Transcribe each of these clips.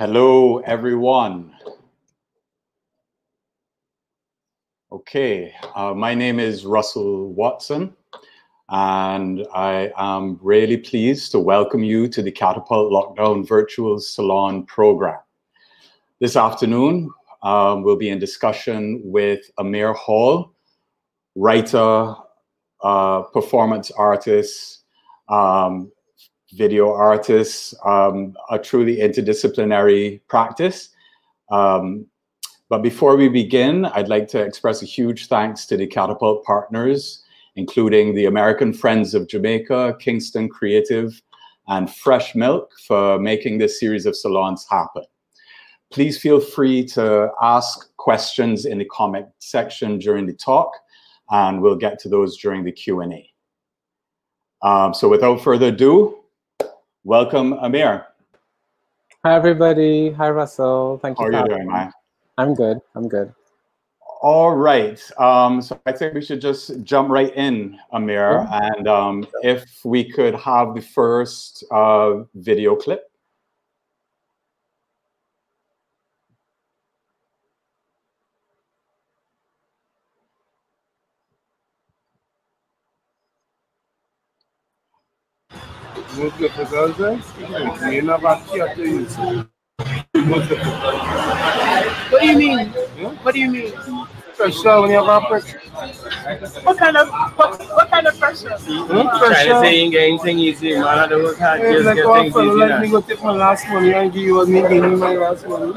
Hello, everyone. Okay, uh, my name is Russell Watson, and I am really pleased to welcome you to the Catapult Lockdown Virtual Salon program. This afternoon, um, we'll be in discussion with Amir Hall, writer, uh, performance artist, um, video artists, um, a truly interdisciplinary practice. Um, but before we begin, I'd like to express a huge thanks to the Catapult partners, including the American Friends of Jamaica, Kingston Creative, and Fresh Milk for making this series of salons happen. Please feel free to ask questions in the comment section during the talk, and we'll get to those during the Q&A. Um, so without further ado, Welcome, Amir. Hi, everybody. Hi, Russell. Thank you. How are you doing, man? I'm good. I'm good. All right. Um, so I think we should just jump right in, Amir. And um, if we could have the first uh, video clip. What do you mean? What do you mean? Pressure when you have a pressure. What kind of what, what kind of pressure? Hmm? Pressure. Trying to say you get anything easy, man. I don't work hard. Just like get things easy. Let me go take my last money and give you me give me my last money.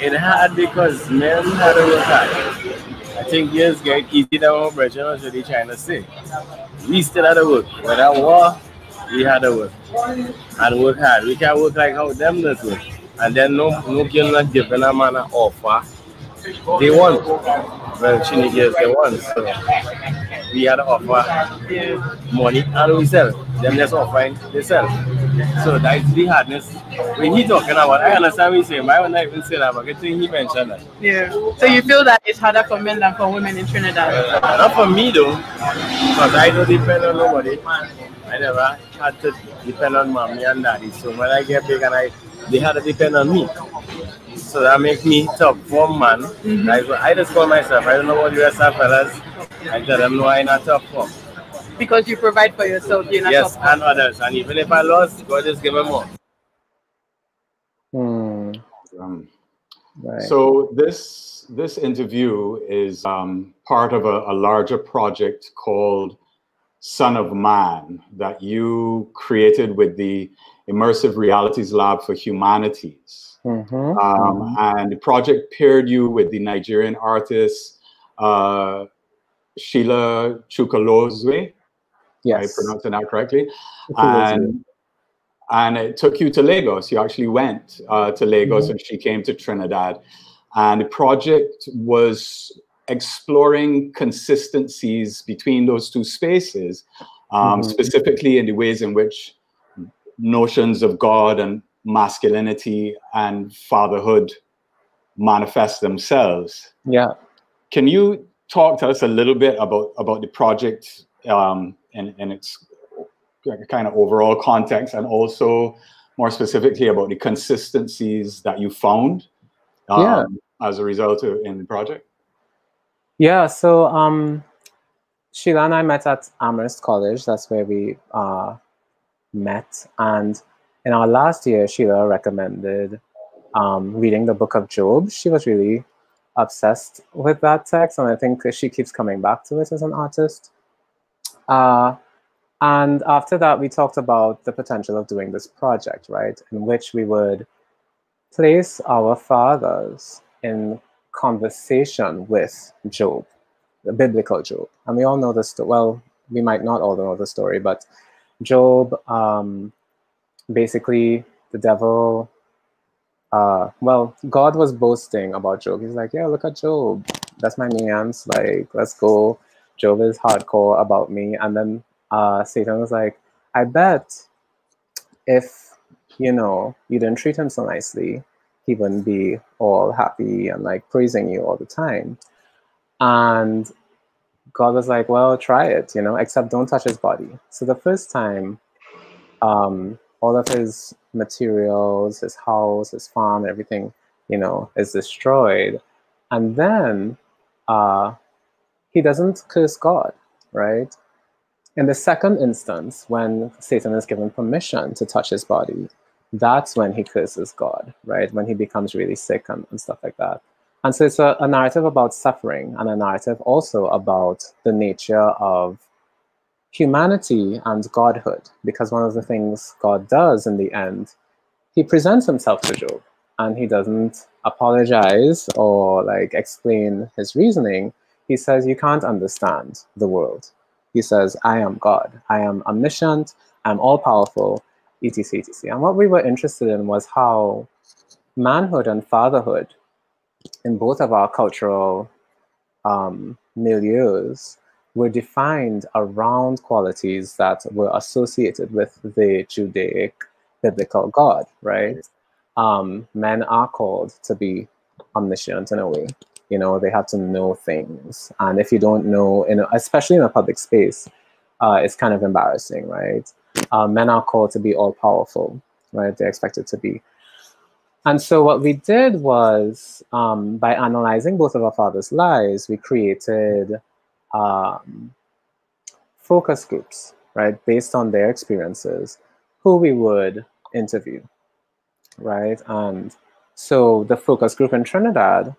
It hard because men had to work hard. I think years get easy down pressure, that's what they're trying to say we still had to work. When I war, we had to work. And work hard. We can't work like how them does work. And then no no girl not giving a man an offer. They want. Well Chini girls they want. So we had to offer money and we sell. Them just offering they sell. So that's the hardness. When he talking about I understand what he's saying, but I not even say that, but I think he mentioned that. Yeah. So you feel that it's harder for men than for women in Trinidad? Not for me though. Because I don't depend on nobody. I never had to depend on mommy and daddy. So when I get big and I they had to depend on me. So that makes me top form man. Mm-hmm. I, I just call myself. I don't know what the rest of fellas. I tell them no, I not top form. Because you provide for yourself, you're not Yes, and others. And even if I lost, God just give me more. Hmm. Um, right. So this this interview is um, part of a, a larger project called Son of Man that you created with the Immersive Realities Lab for Humanities. Mm-hmm. Um, mm-hmm. and the project paired you with the Nigerian artist uh, Sheila Chukwulozie. Yes. I pronounced that correctly. And, and it took you to Lagos. You actually went uh, to Lagos mm-hmm. and she came to Trinidad. And the project was exploring consistencies between those two spaces, um, mm-hmm. specifically in the ways in which notions of God and masculinity and fatherhood manifest themselves. Yeah. Can you talk to us a little bit about about the project um, and, and its kind of overall context, and also more specifically about the consistencies that you found um, yeah. as a result of in the project? Yeah. So um, Sheila and I met at Amherst College. That's where we uh, met. And in our last year, Sheila recommended um, reading the book of Job. She was really obsessed with that text, and I think she keeps coming back to it as an artist. Uh, and after that, we talked about the potential of doing this project, right, in which we would place our fathers in conversation with Job, the biblical Job. And we all know this, well, we might not all know the story, but Job, um, basically, the devil, uh, well, God was boasting about Job. He's like, yeah, look at Job. That's my man's. Like, let's go. Job is hardcore about me. And then uh, Satan was like, I bet if, you know, you didn't treat him so nicely, he wouldn't be all happy and like praising you all the time. And God was like, well, try it, you know, except don't touch his body. So the first time um, all of his materials, his house, his farm, everything, you know, is destroyed. And then uh, he doesn't curse God, right? In the second instance, when Satan is given permission to touch his body, that's when he curses God, right? When he becomes really sick and, and stuff like that. And so it's a, a narrative about suffering and a narrative also about the nature of humanity and godhood, because one of the things God does in the end, he presents himself to Job and he doesn't apologize or like explain his reasoning. He says, You can't understand the world. He says, I am God. I am omniscient. I'm all powerful, etc. etc. And what we were interested in was how manhood and fatherhood in both of our cultural um, milieus were defined around qualities that were associated with the Judaic biblical God, right? Um, men are called to be omniscient in a way. You know, they have to know things. And if you don't know, in a, especially in a public space, uh, it's kind of embarrassing, right? Uh, men are called to be all powerful, right? They're expected to be. And so what we did was, um, by analyzing both of our father's lives, we created um, focus groups, right, based on their experiences, who we would interview, right? And so the focus group in Trinidad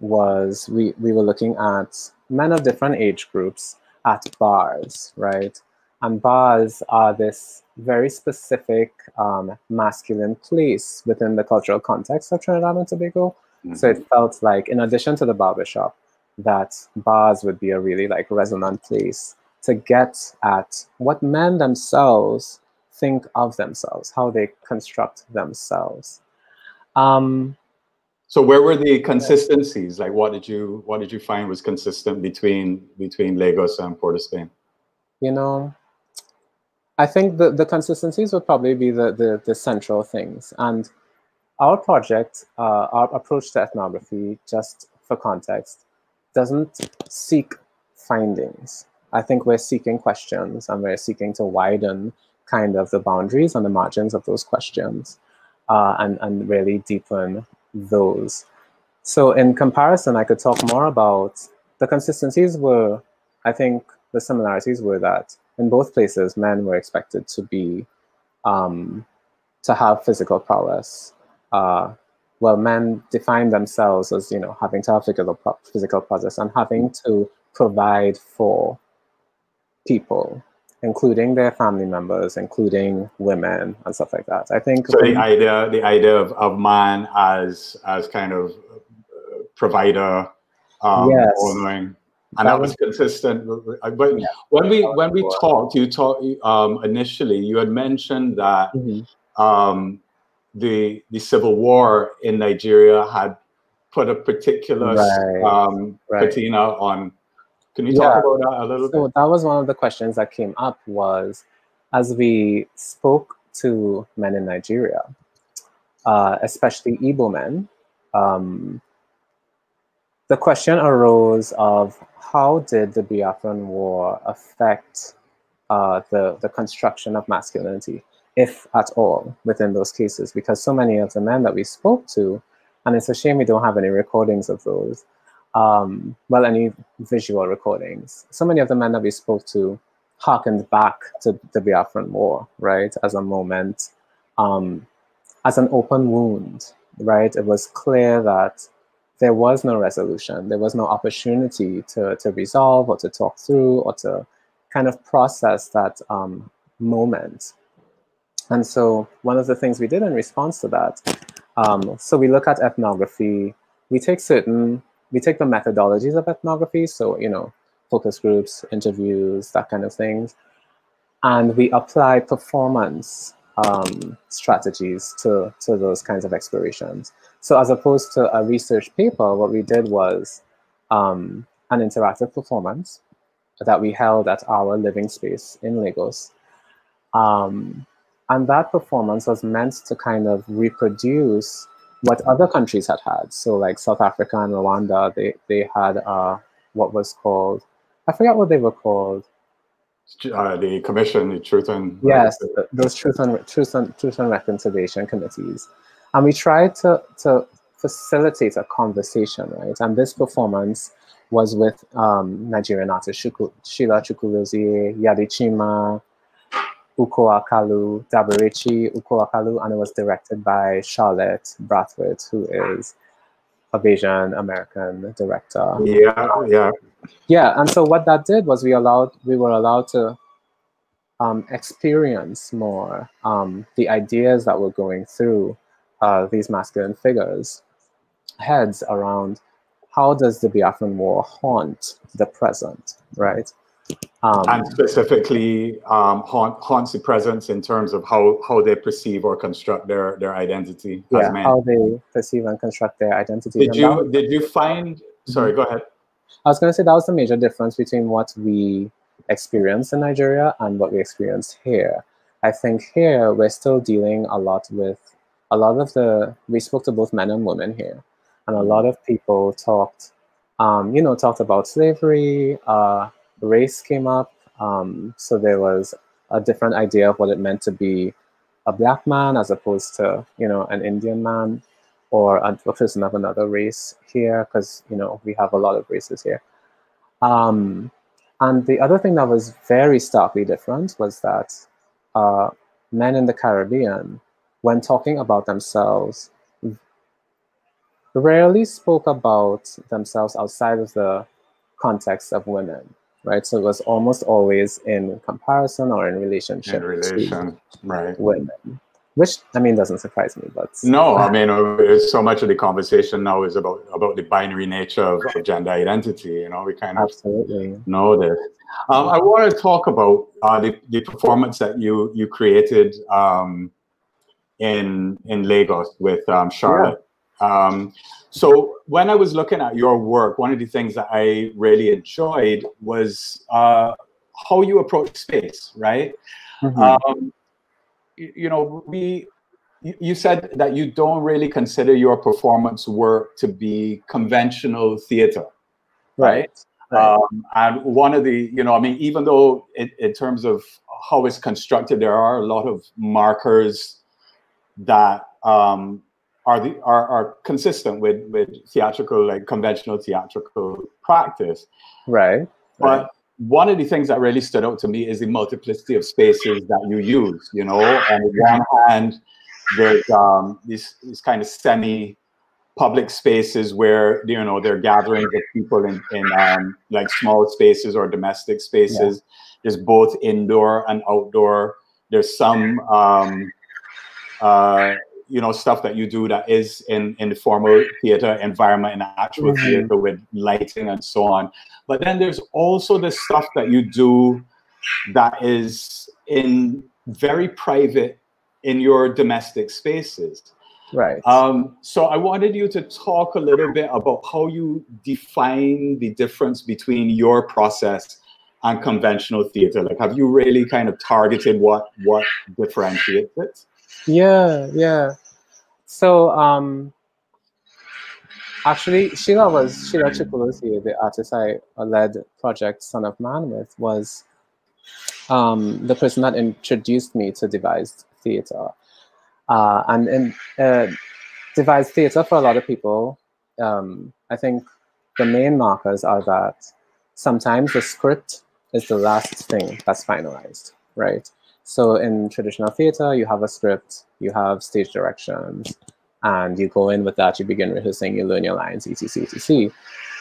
was we, we were looking at men of different age groups at bars, right? And bars are this very specific um, masculine place within the cultural context of Trinidad and Tobago. Mm-hmm. So it felt like, in addition to the barbershop, that bars would be a really like resonant place to get at what men themselves think of themselves, how they construct themselves. Um, so where were the consistencies? Like what did you what did you find was consistent between between Lagos and Port of Spain? You know, I think the, the consistencies would probably be the, the, the central things. And our project, uh, our approach to ethnography, just for context, doesn't seek findings. I think we're seeking questions and we're seeking to widen kind of the boundaries and the margins of those questions uh, and, and really deepen those. So in comparison, I could talk more about the consistencies were, I think the similarities were that in both places, men were expected to be, um, to have physical prowess, uh, well, men define themselves as, you know, having to have physical, physical process and having to provide for people, including their family members, including women and stuff like that. I think so. The idea, the idea of, of man as as kind of provider, um, yes. And that, that was consistent. But yeah, when we when we talked, you talked um, initially. You had mentioned that. Mm-hmm. Um, the the civil war in Nigeria had put a particular right. Um, right. patina on. Can you talk yeah. about that a little so bit? that was one of the questions that came up was as we spoke to men in Nigeria, uh, especially Igbo men, um, the question arose of how did the Biafran War affect uh, the, the construction of masculinity? if at all, within those cases, because so many of the men that we spoke to, and it's a shame we don't have any recordings of those, um, well, any visual recordings. So many of the men that we spoke to harkened back to the Biafran War, right, as a moment, um, as an open wound, right? It was clear that there was no resolution, there was no opportunity to, to resolve or to talk through or to kind of process that um, moment. And so one of the things we did in response to that, um, so we look at ethnography, we take certain, we take the methodologies of ethnography, so, you know, focus groups, interviews, that kind of things, and we apply performance um, strategies to, to those kinds of explorations. So as opposed to a research paper, what we did was um, an interactive performance that we held at our living space in Lagos. Um, and that performance was meant to kind of reproduce what other countries had had. So like South Africa and Rwanda, they, they had uh, what was called, I forget what they were called. uh, the commission, the Truth and yes, those truth and truth and truth and reconciliation committees, and we tried to to facilitate a conversation, right? And this performance was with um, Nigerian artist Shuku, Sheila Chukwulozie, Yadichima, Uko Akalu, Dabarechi Uko Akalu, and it was directed by Charlotte Brathwaite, who is a Asian American director. Yeah, yeah. Yeah, and so what that did was we allowed we were allowed to um, experience more um, the ideas that were going through uh, these masculine figures' heads around how does the Biafran War haunt the present, right? Um, and specifically um, haunt, haunts the presence in terms of how, how they perceive or construct their, their identity yeah, as men. how they perceive and construct their identity. Did you that, did you find? Sorry, go ahead. I was going to say that was the major difference between what we experienced in Nigeria and what we experienced here. I think here we're still dealing a lot with a lot of the. We spoke to both men and women here, and a lot of people talked, um, you know, talked about slavery. Uh, race came up, um, so there was a different idea of what it meant to be a black man as opposed to, you know, an Indian man or a person of another race here, because you know we have a lot of races here. Um, and the other thing that was very starkly different was that uh, men in the Caribbean, when talking about themselves, rarely spoke about themselves outside of the context of women, right? So it was almost always in comparison or in relationship in relation, to right. women which I mean doesn't surprise me. But no, I mean uh, so much of the conversation now is about about the binary nature of, gender identity. You know, we kind of absolutely know this. Um, I want to talk about uh, the the performance that you you created um, in in Lagos with um, Charlotte. Yeah. Um, so when I was looking at your work, one of the things that I really enjoyed was uh, how you approach space, right? Mm-hmm. Um, you know, we you said that you don't really consider your performance work to be conventional theater, right? right. Um, and one of the, you know, I mean, even though it, in terms of how it's constructed, there are a lot of markers that um, are the are, are consistent with with theatrical, like conventional theatrical practice, right? But right one of the things that really stood out to me is the multiplicity of spaces that you use. You know, and on one hand, there's um, these, these kind of semi public spaces where you know there are gatherings of people in, in um, like small spaces or domestic spaces. Yeah. There's both indoor and outdoor. There's some um, uh, you know stuff that you do that is in in the formal theater environment in actual mm-hmm. theater with lighting and so on. But then there's also the stuff that you do that is in very private in your domestic spaces. Right. Um, so i wanted you to talk a little bit about how you define the difference between your process and conventional theater. Like have you really kind of targeted what what differentiates it yeah, yeah. So um actually Sheila was Sheila Chukwulozie, the artist I led project Son of Man with, was um, the person that introduced me to devised theater. Uh, and in uh, devised theater for a lot of people, um, I think the main markers are that sometimes the script is the last thing that's finalized, right? So in traditional theater, you have a script, you have stage directions, and you go in with that, you begin rehearsing, you learn your lines, etc, etc.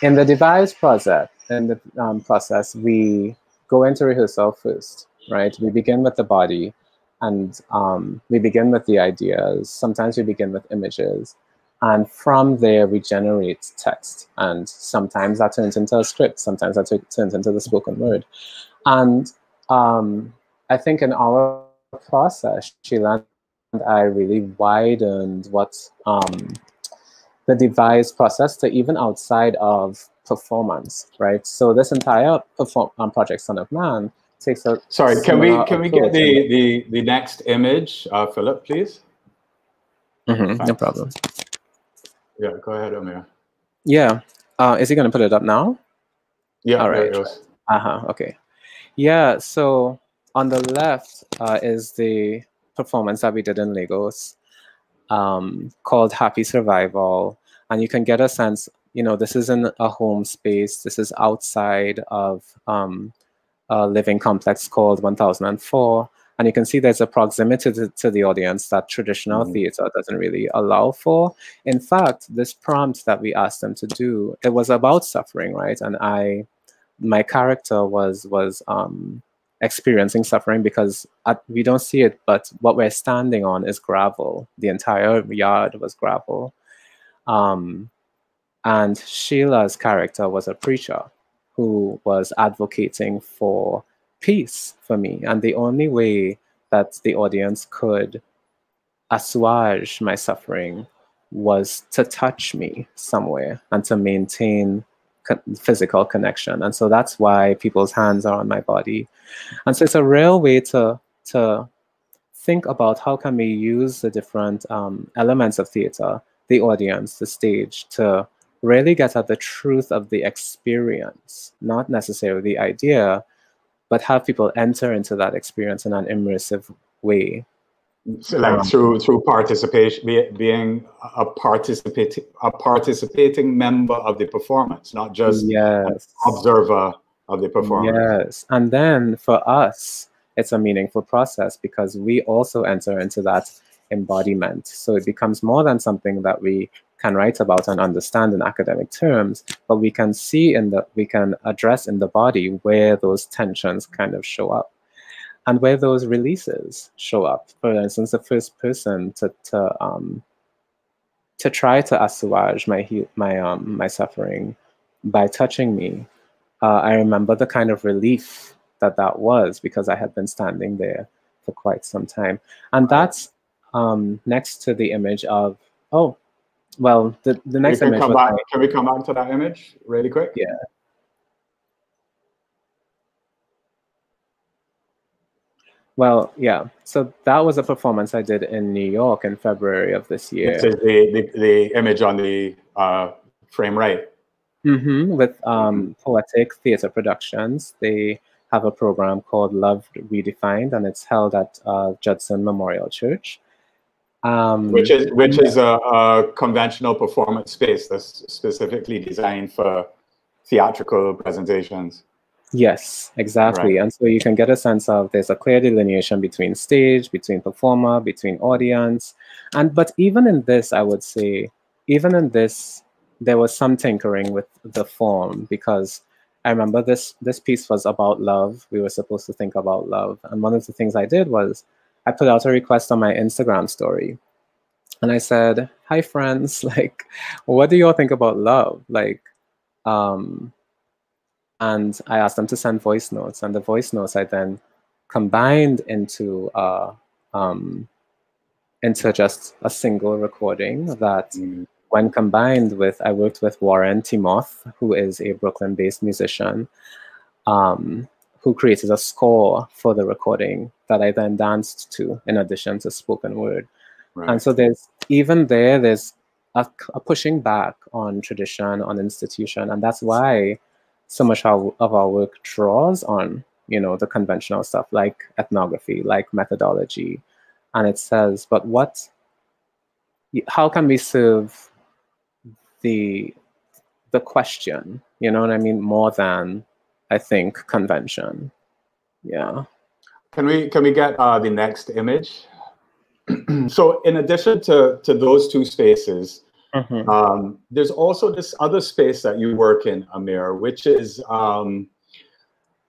In the devised process, in the um, process, we go into rehearsal first, right? We begin with the body, and um, we begin with the ideas. Sometimes we begin with images, and from there we generate text. And sometimes that turns into a script. Sometimes that turns into the spoken word, and um, I think in our process, Sheila and I really widened what um, the devised process to even outside of performance, right? So this entire perform um, project Son of Man takes a sorry. Can we can we get the the the next image, uh, Philip, please? Mm-hmm, no problem. Yeah, go ahead, Amir. Yeah, uh, is he going to put it up now? Yeah, all right. Uh huh. Okay. Yeah, so on the left uh, is the performance that we did in Lagos um, called Happy Survival. And you can get a sense, you know, this isn't a home space, this is outside of um, a living complex called 1004. And you can see there's a proximity to, to the audience that traditional mm-hmm. theater doesn't really allow for. In fact, this prompt that we asked them to do, it was about suffering, right? And I, my character was was um, experiencing suffering because at, we don't see it, but what we're standing on is gravel. The entire yard was gravel. Um, and Sheila's character was a preacher who was advocating for peace for me. And the only way that the audience could assuage my suffering was to touch me somewhere and to maintain physical connection. And so that's why people's hands are on my body. And so it's a real way to, to think about how can we use the different um, elements of theater, the audience, the stage, to really get at the truth of the experience, not necessarily the idea, but have people enter into that experience in an immersive way. So like um, through through participation, be, being a participating a participating member of the performance, not just yes. observer of the performance. Yes, and then for us, it's a meaningful process because we also enter into that embodiment. So it becomes more than something that we can write about and understand in academic terms, but we can see in the, we can address in the body where those tensions kind of show up and where those releases show up. For instance, the first person to, to, um, to try to assuage my, my, um, my suffering by touching me, uh, I remember the kind of relief that that was because I had been standing there for quite some time. And that's um, next to the image of, oh, well, the, the next image. Back, can we come back to that image really quick? Yeah. Well, yeah. So that was a performance I did in New York in February of this year. This is the, the, the image on the uh, frame right. Mm-hmm. With um, Poetic Theatre Productions. They have a program called Love Redefined, and it's held at uh, Judson Memorial Church. Um, which is which is a, a, conventional performance space that's specifically designed for theatrical presentations. Yes, exactly. Right. And so you can get a sense of there's a clear delineation between stage, between performer, between audience. And but even in this, I would say, even in this, there was some tinkering with the form because I remember this this piece was about love. We were supposed to think about love. And one of the things I did was I put out a request on my Instagram story. And I said, Hi friends, like, what do y'all think about love? Like, um, and I asked them to send voice notes. And the voice notes I then combined into uh, um, into just a single recording that mm. when combined with I worked with Warren Timoth, who is a Brooklyn-based musician. Um, who created a score for the recording that I then danced to in addition to spoken word. Right. And so there's even there, there's a, a, pushing back on tradition, on institution, and that's why so much of, our work draws on, you know, the conventional stuff like ethnography, like methodology, and it says, but what, how can we serve the the question, you know what I mean, more than I think, convention. Yeah. Can we can we get uh, the next image? so in addition to, to those two spaces, mm-hmm. um, there's also this other space that you work in, Amir, which is um,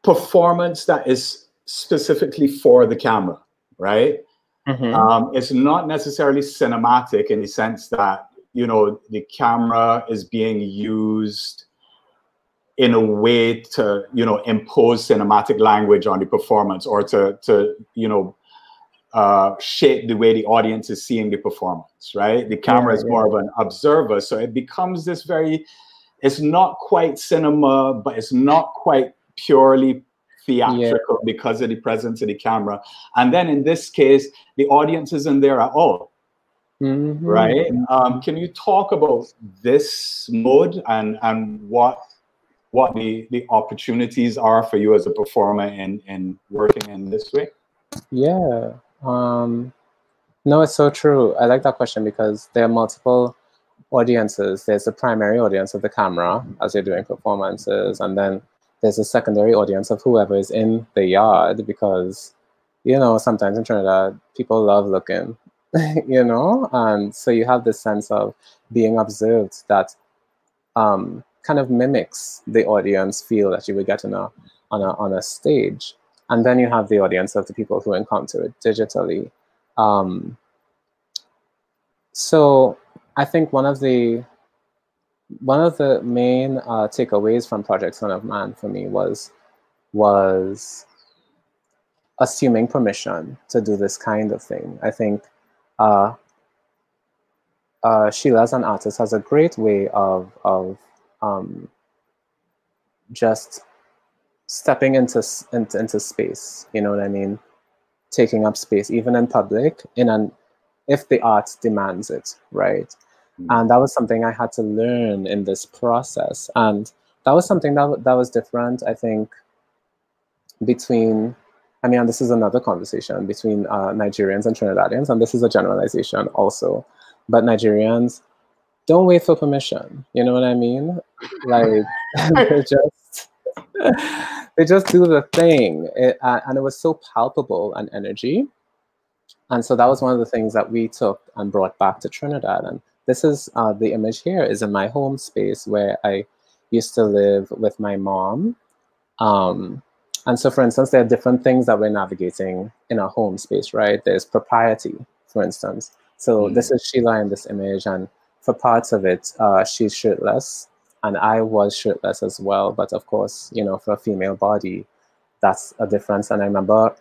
performance that is specifically for the camera, right? Mm-hmm. Um, it's not necessarily cinematic in the sense that you know the camera is being used in a way to you know impose cinematic language on the performance or to to you know uh, shape the way the audience is seeing the performance right the camera is more of an observer so it becomes this very it's not quite cinema but it's not quite purely theatrical yeah. because of the presence of the camera and then in this case the audience isn't there at all mm-hmm. right um, can you talk about this mode and and what what the the opportunities are for you as a performer in in working in this way? Yeah. Um, no, it's so true. I like that question because there are multiple audiences. There's the primary audience of the camera as you're doing performances, and then there's a secondary audience of whoever is in the yard because, you know, sometimes in Trinidad, people love looking, you know? And so you have this sense of being observed that um, kind of mimics the audience feel that you would get in a, on, a, on a stage. And then you have the audience of the people who encounter it digitally. Um, so I think one of the one of the main uh, takeaways from Project Son of Man for me was was assuming permission to do this kind of thing. I think uh, uh, Sheila as an artist has a great way of of um, just stepping into, into into space. You know what I mean? Taking up space, even in public, in an if the art demands it, right? And that was something I had to learn in this process. And that was something that, that was different, I think, between, I mean, this is another conversation between uh, Nigerians and Trinidadians, and this is a generalization also. But Nigerians don't wait for permission. You know what I mean? Like, they're just, they just do the thing. It, uh, and it was so palpable and energy. And so that was one of the things that we took and brought back to Trinidad. And this is uh, the image here is in my home space where I used to live with my mom. Um, and so, for instance, there are different things that we're navigating in our home space, right? There's propriety, for instance. So mm. this is Sheila in this image, and for parts of it, uh, she's shirtless, and I was shirtless as well. But of course, you know, for a female body, that's a difference. And I remember,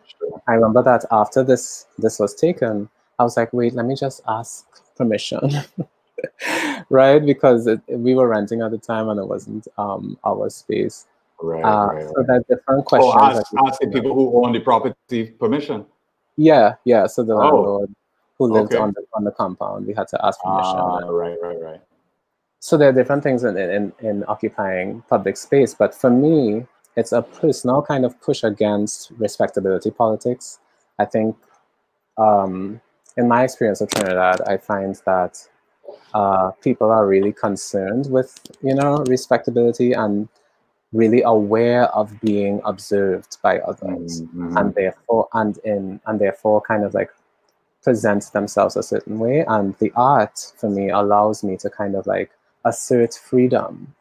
I remember that after this this was taken, I was like, wait, let me just ask permission. right? Because it, we were renting at the time and it wasn't um, our space. Right, uh, right, So there's different questions. Oh, ask, ask the people who own the property permission. Yeah, yeah. So the Oh, landlord who lived okay. on the on the compound, we had to ask permission. Ah, right, right, right. So there are different things in, in, in occupying public space but for me it's a personal kind of push against respectability politics. I think um, in my experience of trinidad i find that uh, people are really concerned with you know respectability and really aware of being observed by others. Mhm. and therefore and in and therefore kind of like present themselves a certain way. And the art for me allows me to kind of like assert freedom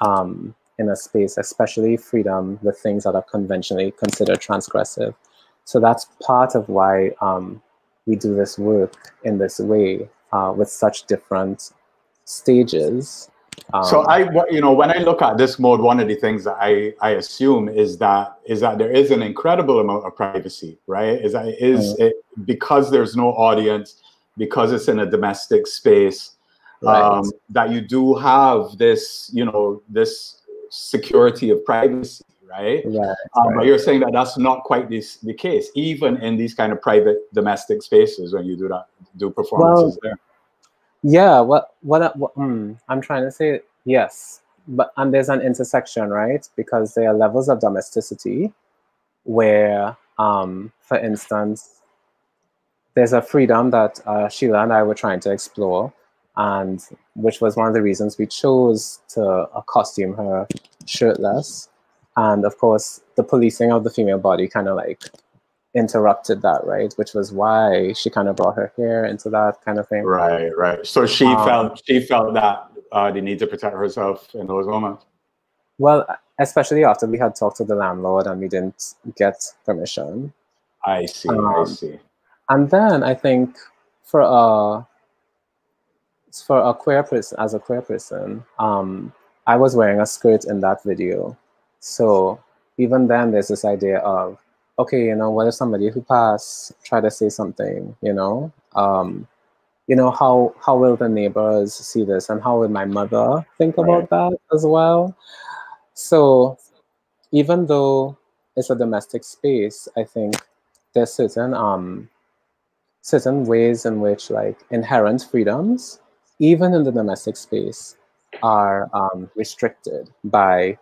um, in a space especially freedom with things that are conventionally considered transgressive so that's part of why um, we do this work in this way uh, with such different stages um, so I, you know, when I look at this mode, one of the things that I, I assume is that is that there is an incredible amount of privacy, right? Is that is Mm. it because there's no audience, because it's in a domestic space, right. um, that you do have this, you know, this security of privacy, right? right, Um, right. But you're saying that that's not quite this, the case, even in these kind of private domestic spaces when you do that, do performances there. Yeah, what what, I- what mm, I'm trying to say, yes, but and there's an intersection, right? Because there are levels of domesticity where, um, for instance, there's a freedom that uh, Sheila and I were trying to explore, and which was one of the reasons we chose to uh, costume her shirtless. And of course, the policing of the female body kind of like interrupted that, right? Which was why she kind of brought her hair into that kind of thing. Right, right. So she Um, felt she felt that uh, the need to protect herself in those moments. Well, especially after we had talked to the landlord and we didn't get permission. I see, I Um, see. And then I think for a for a queer person, as a queer person, um, I was wearing a skirt in that video. So even then, there's this idea of, okay, you know, what if somebody who passed try to say something, you know, um, you know, how how will the neighbors see this, and how will my mother think about that as well? So even though it's a domestic space, I think there's certain um certain ways in which like inherent freedoms, even in the domestic space, are um, restricted by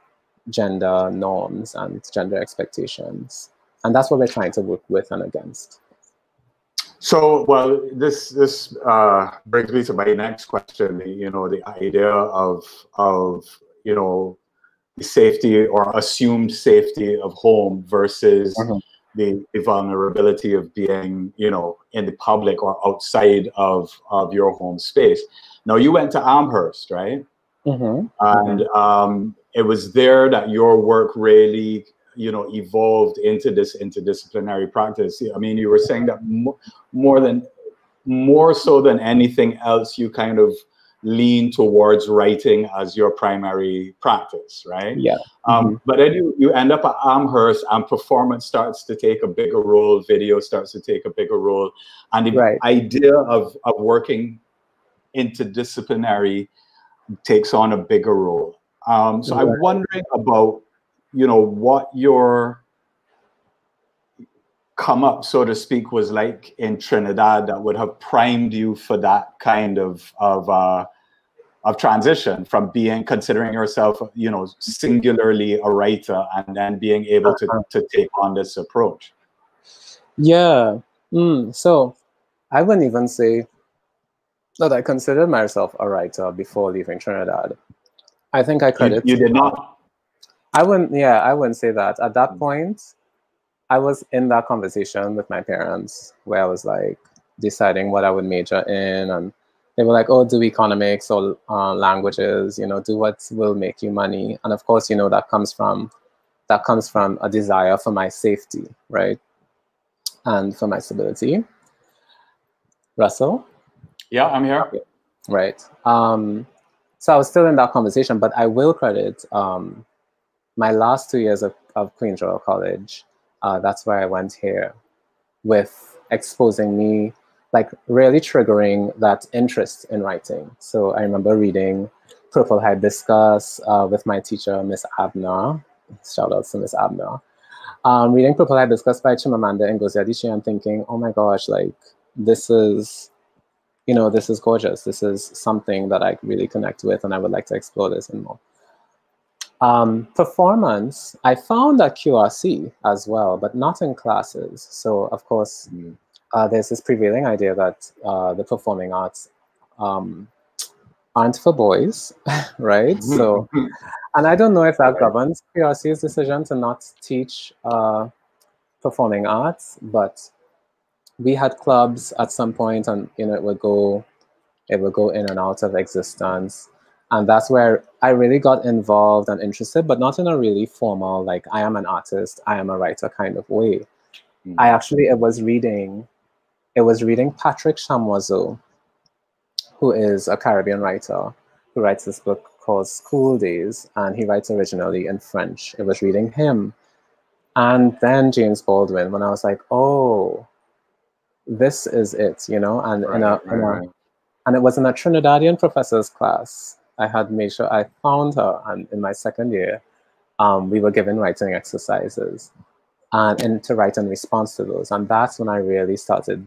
gender norms and gender expectations. And that's what we're trying to work with and against. So, well, this this uh, brings me to my next question. You know, the idea of of you know safety or assumed safety of home versus mm-hmm. The, the, vulnerability of being, you know, in the public or outside of of your home space. Now, you went to Amherst, right? Mm-hmm. And um, it was there that your work really you know evolved into this interdisciplinary practice i mean you were saying that more, more than more so than anything else you kind of lean towards writing as your primary practice right yeah um, mm-hmm. but then you, you end up at amherst and performance starts to take a bigger role video starts to take a bigger role and the right. idea of, of working interdisciplinary takes on a bigger role um, so right. i'm wondering about you know what your come up so to speak was like in trinidad that would have primed you for that kind of of uh, of transition from being considering yourself you know singularly a writer and then being able to, uh-huh. to take on this approach yeah mm, so i wouldn't even say that i considered myself a writer before leaving trinidad i think i credit you, you did not I wouldn't, yeah, I wouldn't say that. At that point, I was in that conversation with my parents where I was like deciding what I would major in. And they were like, oh, do economics or uh, languages, you know, do what will make you money. And of course, you know, that comes from, that comes from a desire for my safety, right? And for my stability. Russell? Yeah, I'm here. Okay. Right. Um, so I was still in that conversation, but I will credit um, my last two years of, of Queen's Royal College, uh, that's where I went here with exposing me, like really triggering that interest in writing. So I remember reading Purple Hibiscus uh, with my teacher, Miss Abner. Shout out to Miss Abner. Um, reading Purple Hibiscus by Chimamanda Ngozi Adichie and thinking, oh my gosh, like this is, you know, this is gorgeous. This is something that I really connect with and I would like to explore this and more. Um, performance, I found at QRC as well, but not in classes. So, of course, mm. Uh, there's this prevailing idea that uh, the performing arts um, aren't for boys, right? so, and I don't know if that governs QRC's decision to not teach uh, performing arts, but we had clubs at some point, and you know, it would go, it would go in and out of existence and that's where I really got involved and interested, but not in a really formal, like I am an artist, I am a writer kind of way. Mm. I actually it was reading, it was reading Patrick Chamoiseau, who is a Caribbean writer who writes this book called School Days, and he writes originally in French. It was reading him. And then James Baldwin, when I was like, oh, this is it, you know, and right, in, a, right, in a, and it was in a Trinidadian professor's class I had made sure I found her, and in my second year, um, we were given writing exercises, and, and to write in response to those. And that's when I really started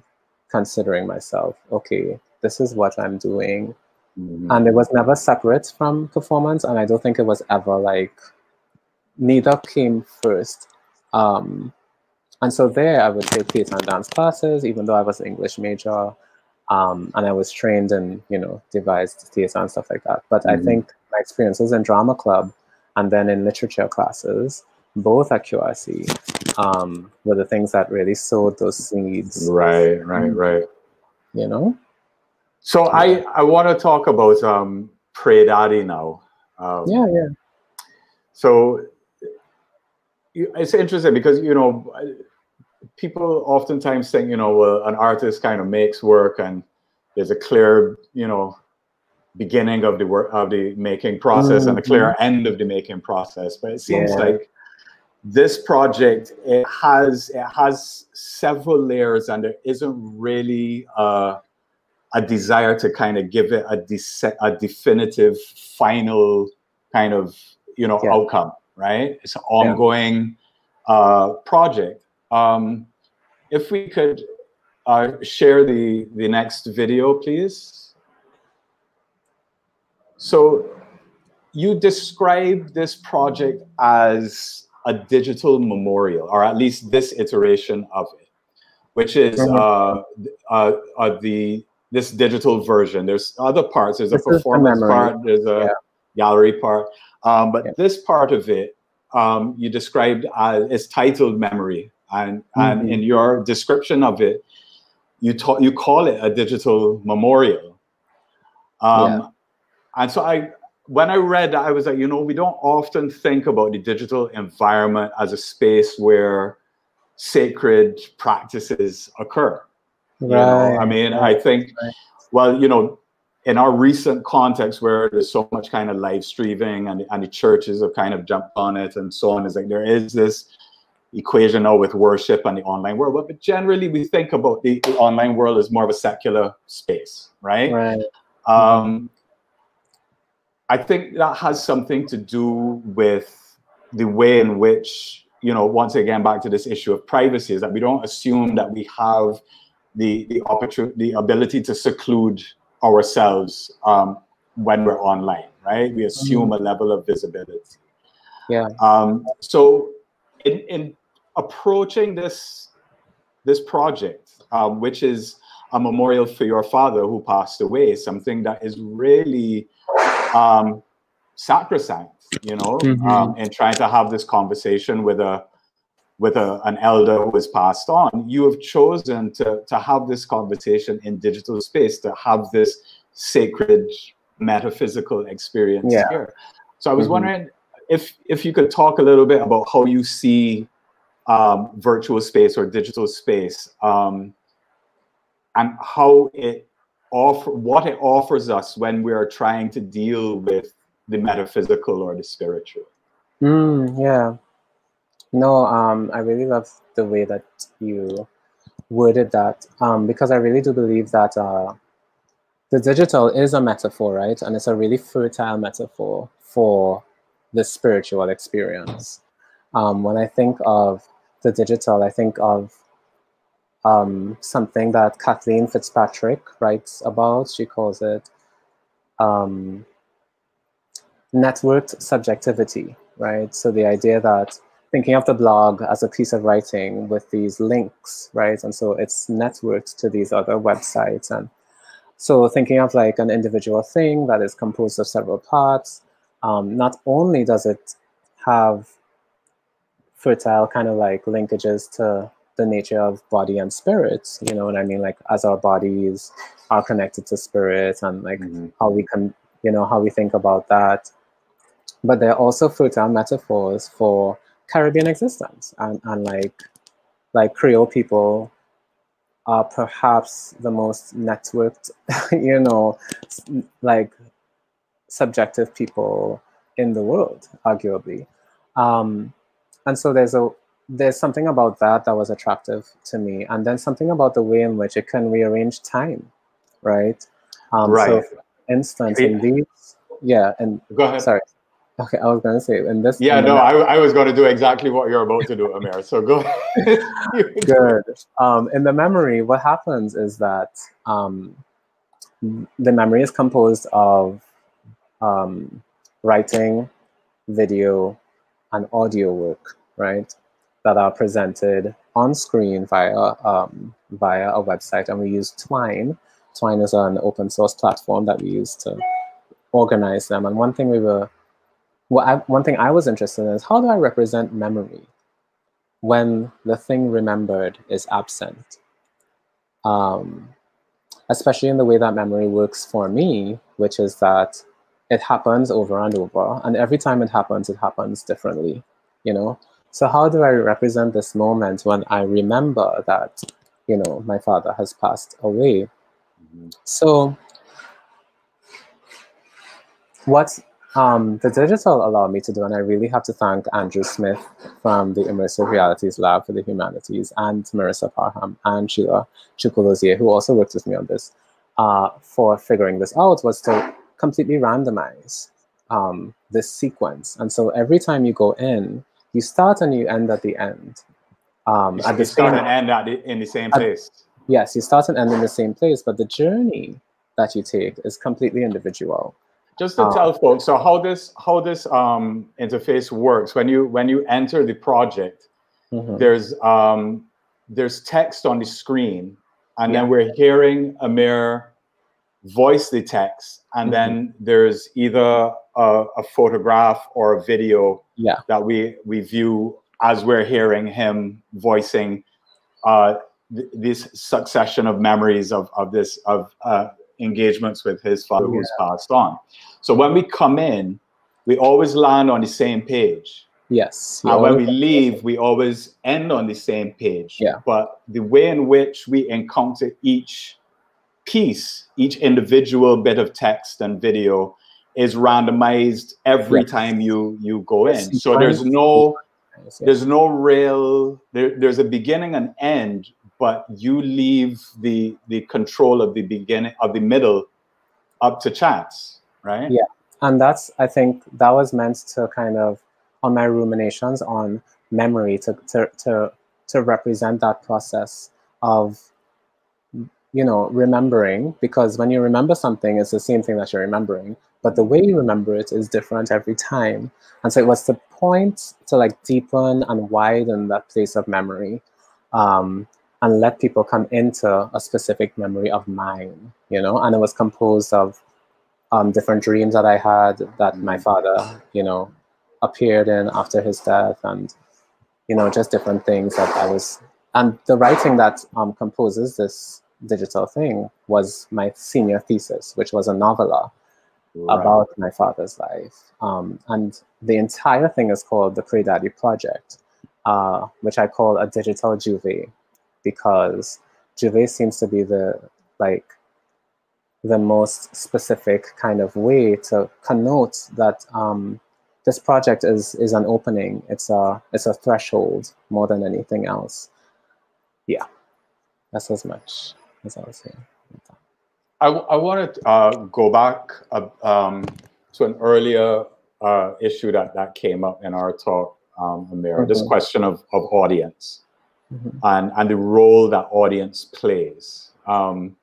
considering myself. Okay, this is what I'm doing, mm-hmm. and it was never separate from performance, and I don't think it was ever like neither came first. Um, and so there, I would take theater and dance classes, even though I was an English major. Um, and I was trained in, you know, devised theater and stuff like that. But mm-hmm. I think my experiences in drama club and then in literature classes, both at QRC, um, were the things that really sowed those seeds. Right, right, right. You know? So yeah. I, I want to talk about um, Pray Daddy now. Um, yeah, yeah. So it's interesting because, you know, people oftentimes think, you know, well, an artist kind of makes work and there's a clear, you know, beginning of the work of the making process mm-hmm. and a clear mm-hmm. end of the making process. But it seems yeah. like this project it has it has several layers and there isn't really a, a desire to kind of give it a, de- a definitive final kind of you know yeah. outcome right it's an ongoing yeah. uh, project um, if we could uh, share the, the next video, please. So you describe this project as a digital memorial, or at least this iteration of it, which is Mhm. uh, uh, uh, the this digital version. There's other parts. There's This a the performance part. There's a Yeah. gallery part. Um, but Yeah. this part of it, um, you described as is titled memory, and and Mhm. in your description of it, you ta- you call it a digital memorial. Um, Yeah. And so I, when I read that, I was like, you know, we don't often think about the digital environment as a space where sacred practices occur. You know, I mean, I think, right. well, you know, in our recent context where there's so much kind of live streaming and, and the churches have kind of jumped on it and so on, is like there is this equation now with worship and the online world. But, but generally, we think about the, the online world as more of a secular space, right? right. Um, I think that has something to do with the way in which, you know, once again, back to this issue of privacy, is that we don't assume that we have the the opportunity, the ability to seclude ourselves um, when we're online, right? We assume a level of visibility. Yeah. Um, so, in, in approaching this this project, um, which is a memorial for your father who passed away, something that is really um, sacrosanct, you know, Mhm. um, and trying to have this conversation with a with a, an elder who has passed on. You have chosen to to have this conversation in digital space, to have this sacred metaphysical experience Yeah. here. So I was Mhm. wondering if if you could talk a little bit about how you see um, virtual space or digital space um, and how it offer what it offers us when we are trying to deal with the metaphysical or the spiritual. Mm, yeah. No, um, I really love the way that you worded that um, because I really do believe that uh, the digital is a metaphor, right? And it's a really fertile metaphor for the spiritual experience. Um, when I think of the digital, I think of um, something that Kathleen Fitzpatrick writes about. She calls it um, networked subjectivity, right? So the idea that thinking of the blog as a piece of writing with these links, right? And so it's networked to these other websites. And so thinking of like an individual thing that is composed of several parts, um, not only does it have fertile kind of like linkages to the nature of body and spirit, you know what I mean? Like as our bodies are connected to spirit and like how we can, you know, how we think about that. But there are also fertile metaphors for Caribbean existence and, and like like Creole people are perhaps the most networked, you know, like subjective people in the world, arguably. Um, and so there's a there's something about that that was attractive to me, and then something about the way in which it can rearrange time, right? Um, So, Right. for instance, in these, yeah, and Go ahead. sorry, okay, I was gonna say in this. Yeah, no, I, I was going to do exactly what you're about to do, Amir. So go ahead. good. Um, in the memory, what happens is that um, the memory is composed of um, writing, video, and audio work, right? That are presented on screen via um, via a website, and we use Twine. Twine is an open source platform that we use to organize them. And one thing we were, well, I, one thing I was interested in is how do I represent memory when the thing remembered is absent? Um, especially in the way that memory works for me, which is that it happens over and over, and every time it happens, it happens differently, you know? So, how do I represent this moment when I remember that, you know, my father has passed away? So, what um, the digital allowed me to do, and I really have to thank Andrew Smith from the Immersive Realities Lab for the Humanities and Marisa Parham and Sheila Chukwulozie, who also worked with me on this, uh, for figuring this out, was to completely randomize um, this sequence. And so every time you go in, you start and you end at the end. Um, at the start and end at the, in the same At- place. yes, you start and end in the same place, but the journey that you take is completely individual. just to Uh, tell folks, so how this how this um, interface works when you when you enter the project, Mhm. there's um, there's text on the screen, and Yeah. then we're hearing Amir voice the text, and Mhm. then there's either a, a photograph or a video Yeah. that we we view as we're hearing him voicing uh, th- this succession of memories of of this of uh, engagements with his father who's passed on. So when we come in, we always land on the same page. Yes. And when we leave, we always end on the same page. Yeah. But the way in which we encounter each piece, each individual bit of text and video is randomized every Yes. time you you go in. So there's no there's no real there, there's a beginning and end, but you leave the the control of the beginning of the middle up to chance, right? Yeah. and that's i think that was meant to kind of on my ruminations on memory to to to, to represent that process of you know remembering because when you remember something it's the same thing that you're remembering but the way you remember it is different every time. And so it was the point to like deepen and widen that place of memory um, and let people come into a specific memory of mine you know? And it was composed of um, different dreams that I had that my father, you know, appeared in after his death, and you know, just different things that I was. And the writing that um, composes this digital thing was my senior thesis, which was a novella Right. about my father's life. Um, and the entire thing is called the Pray Daddy Project, uh, which I call a digital J'ouvert, because J'ouvert seems to be the like the most specific kind of way to connote that um, this project is is an opening. It's a it's a threshold more than anything else. Yeah, that's as much as I was saying. I, I want to uh, go back uh, um, to an earlier uh, issue that, that came up in our talk, um, Amir, this Mhm. question of, of audience Mhm. and, and the role that audience plays. Um,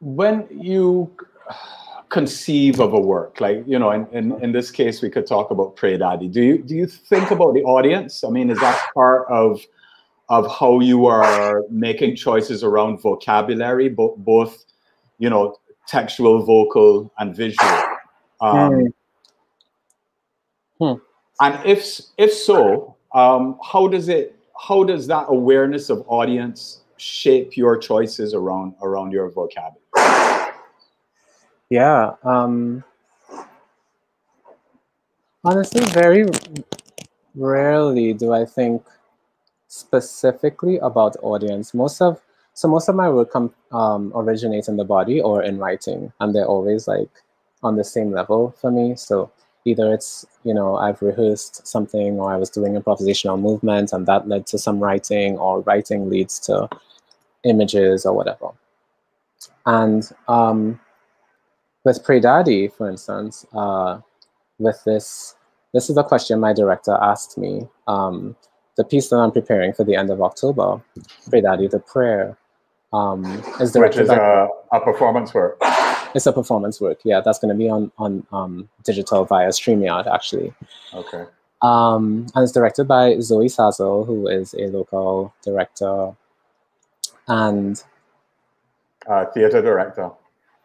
when you conceive of a work, like, you know, in, in, in this case, we could talk about Pray Daddy. Do you, do you think about the audience? I mean, is that part of of how you are making choices around vocabulary, both, both you know, textual, vocal, and visual. Um, Hmm. And if if so, um, how does it? How does that awareness of audience shape your choices around around your vocabulary? Yeah. Um, honestly, very rarely do I think specifically about audience. Most of so most of my work come um, originates in the body or in writing, and they're always like on the same level for me. So either it's you know I've rehearsed something, or I was doing improvisational movement, and that led to some writing, or writing leads to images or whatever. And um, with Daddy, for instance, uh, with this, this is the question my director asked me. Um, the piece that I'm preparing for the end of October, Daddy, the prayer, um, is Which is a, a performance work. it's a performance work. Yeah, that's going to be on on um, digital via Streamyard actually. Okay. Um, and it's directed by Zoe Sazel, who is a local director, and Uh, theater director.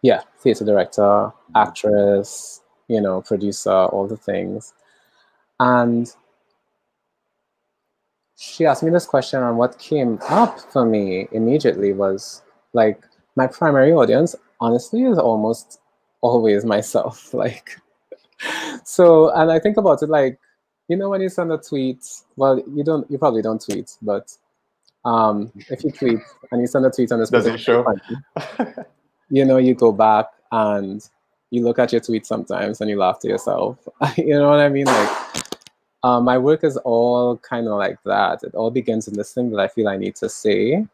yeah, theater director, actress, you know, producer, all the things. And she asked me this question, and what came up for me immediately was like my primary audience, honestly, is almost always myself. Like, so, and I think about it like, you know, when you send a tweet, well, you don't, you probably don't tweet, but um, if you tweet and you send a tweet on this Does it show? you know, you go back and you look at your tweets sometimes and you laugh to yourself. you know what I mean? Like, um, my work is all kind of like that. It all begins in this thing that I feel I need to say.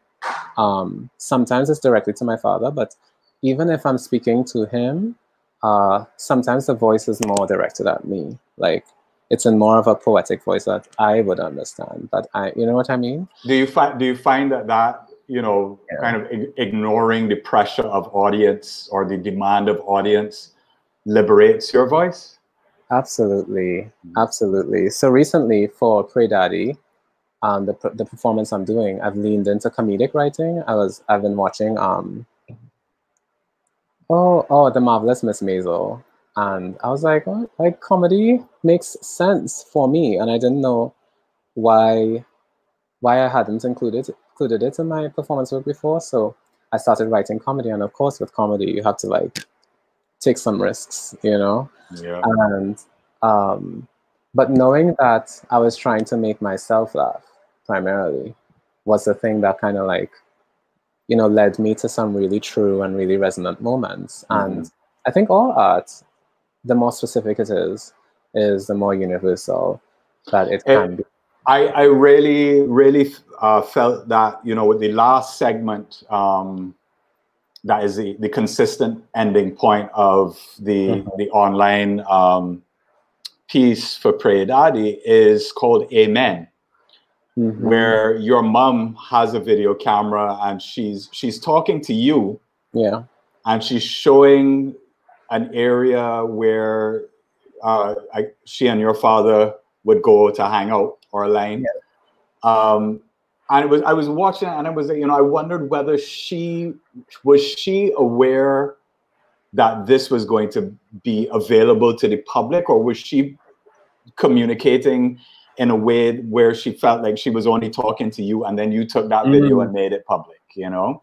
Um, sometimes it's directly to my father, but even if I'm speaking to him, uh, sometimes the voice is more directed at me. Like, it's in more of a poetic voice that I would understand. But I, you know what I mean? do you find do you find that that you know, Yeah. kind of ig- ignoring the pressure of audience or the demand of audience liberates your voice? Absolutely, Mhm. absolutely. So recently for Pray Daddy, um, the the performance I'm doing, I've leaned into comedic writing. I was I've been watching um, oh oh the marvelous Miss Maisel, and I was like, oh, like comedy makes sense for me, and I didn't know why why I hadn't included included it in my performance work before. So I started writing comedy, and of course, with comedy, you have to like take some risks, you know? Yeah. and um, but knowing that I was trying to make myself laugh primarily was the thing that kind of like you know led me to some really true and really resonant moments. And I think all art the more specific it is is the more universal that it Eh, can be. I, I really, really uh, felt that, you know, with the last segment, um, that is the, the consistent ending point of the, Mhm. the online um, piece for Pray Daddy is called Amen, Mhm. where your mom has a video camera and she's she's talking to you yeah and she's showing an area where uh, I, she and your father would go to hang out or line. Um, and it was I was watching it and I was you know I wondered whether she was she aware that this was going to be available to the public or was she communicating in a way where she felt like she was only talking to you and then you took that video Mm. and made it public you know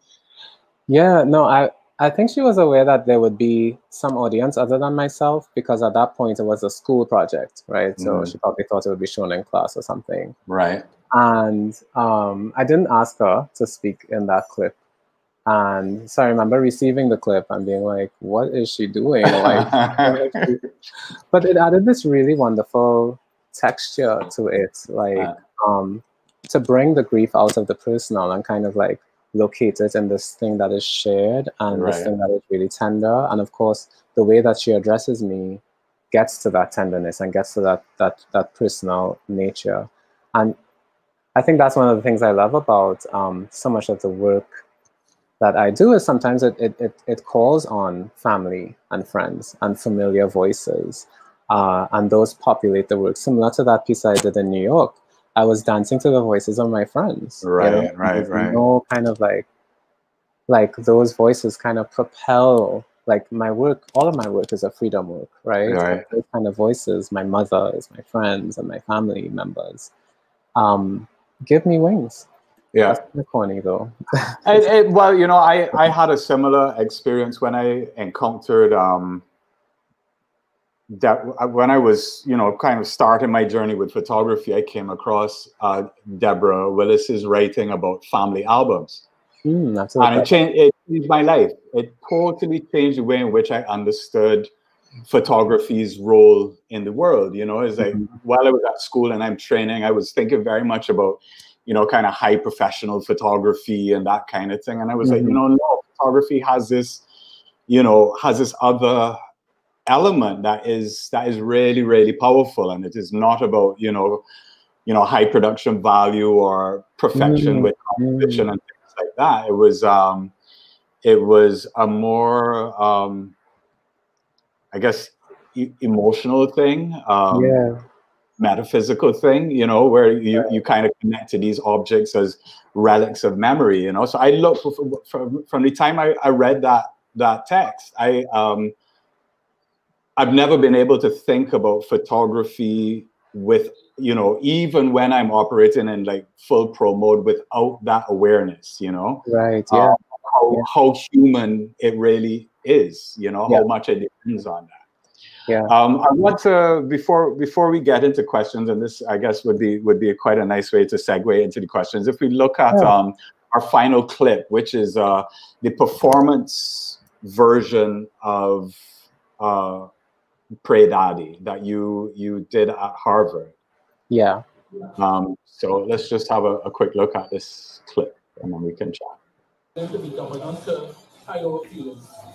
Yeah, no, I I think she was aware that there would be some audience other than myself because at that point it was a school project, right? So Mhm. she probably thought it would be shown in class or something. right And um, I didn't ask her to speak in that clip. And so I remember receiving the clip and being like, "What is she doing?" Like, but it added this really wonderful texture to it, like um, to bring the grief out of the personal and kind of like locate it in this thing that is shared and this thing that is really tender. And of course, the way that she addresses me gets to that tenderness and gets to that that that personal nature. And I think that's one of the things I love about um, so much of the work that I do is sometimes it, it, it, it calls on family and friends and familiar voices. Uh, and those populate the work. Similar to that piece I did in New York, I was dancing to the voices of my friends. you Right, know? right, There's right. No kind of like, like those voices kind of propel, like my work, all of my work is a freedom work, right? Right. Those kind of voices, my mother is my friends and my family members, um, give me wings. yeah That's kind of corny though. It, it, well, you know, I, I had a similar experience when I encountered um, that when I was, you know, kind of starting my journey with photography. I came across uh, Deborah Willis's writing about family albums, Mm, and it changed, it changed my life. It totally changed the way in which I understood photography's role in the world. You know, it's like Mhm. while I was at school and I'm training, I was thinking very much about, you know, kind of high professional photography and that kind of thing. And I was like, you know, no, photography has this, you know, has this other element that is that is really, really powerful. And it is not about, you know, you know, high production value or perfection Mm, with composition and things like that. It was um it was a more um I guess e- emotional thing. Um yeah. metaphysical thing, you know, where you, you kind of connect to these objects as relics of memory, you know. So I look from, from, from the time I, I read that that text, I um, I've never been able to think about photography with you know even when I'm operating in like full pro mode without that awareness, you know, Right. Uh, Yeah. how, Yeah. how human it really is, you know, Yeah. how much it depends on that. Yeah. Um, I want to before before we get into questions, and this I guess would be would be quite a nice way to segue into the questions. If we look at Yeah. um, our final clip, which is uh, the performance version of uh, Pray Daddy that you you did at Harvard. Yeah. Um, so let's just have a, a quick look at this clip, and then we can chat. them to be dominant to hide our feelings. And if you see two women sitting there and talking, you don't look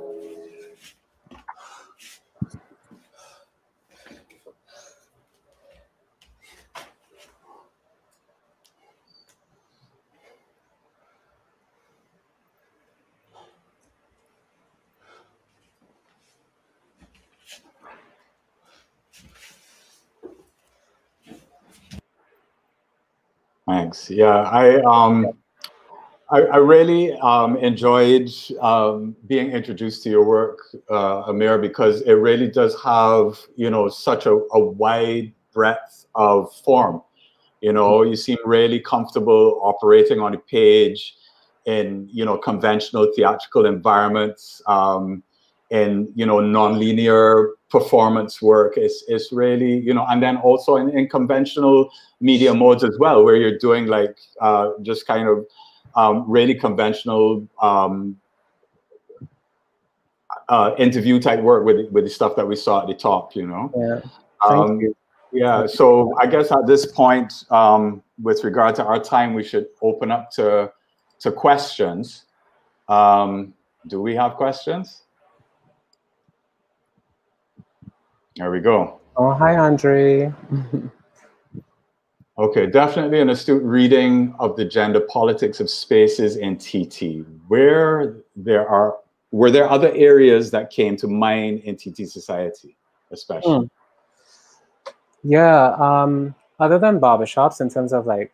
Thanks. Yeah, I um, I, I really um, enjoyed um, being introduced to your work, uh, Amir, because it really does have you know such a, a wide breadth of form. You know, you seem really comfortable operating on a page in you know conventional theatrical environments. Um, in you know nonlinear performance work is is really you know and then also in, in conventional media modes as well where you're doing like uh, just kind of um, really conventional um, uh, interview type work with with the stuff that we saw at the top you know? Yeah. um, yeah so i guess at this point um, with regard to our time we should open up to to questions. Um, do we have questions there we go Oh, hi, Andre. Okay, definitely an astute reading of the gender politics of spaces in TT. Where there are, were there other areas that came to mind in TT society, especially? Yeah, um, other than barbershops, in terms of like,